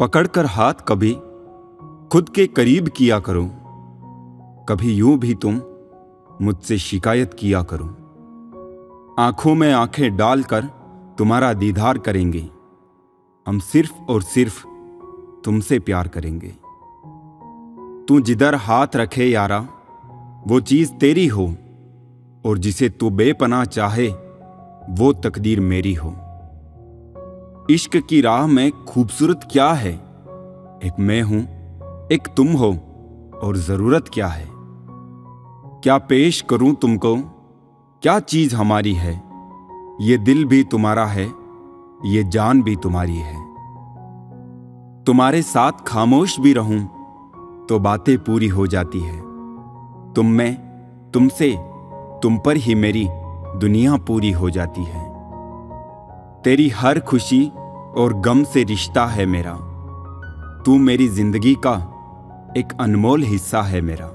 पकड़कर हाथ कभी खुद के करीब किया करो, कभी यूँ भी तुम मुझसे शिकायत किया करो। आँखों में आँखें डालकर तुम्हारा दीदार करेंगे। हम सिर्फ़ और सिर्फ़ तुमसे प्यार करेंगे। तू जिधर हाथ रखे यारा, वो चीज़ तेरी हो, और जिसे तू बेपना चाहे, वो तकदीर मेरी हो। इश्क की राह में खूबसूरत क्या है? एक मैं हूँ, एक तुम हो, और ज़रूरत क्या है? क्या पेश करूँ तुमको? क्या चीज़ हमारी है? ये दिल भी तुम्हारा है, ये जान भी तुम्हारी है। तुम्हारे साथ खामोश भी रहूँ तो बातें पूरी हो जाती है। तुम में, तुमसे, तुम पर ही मेरी दुनिया पूरी हो जाती है। तेरी हर खुशी और गम से रिश्ता है मेरा। तू मेरी ज़िंदगी का एक अनमोल हिस्सा है मेरा।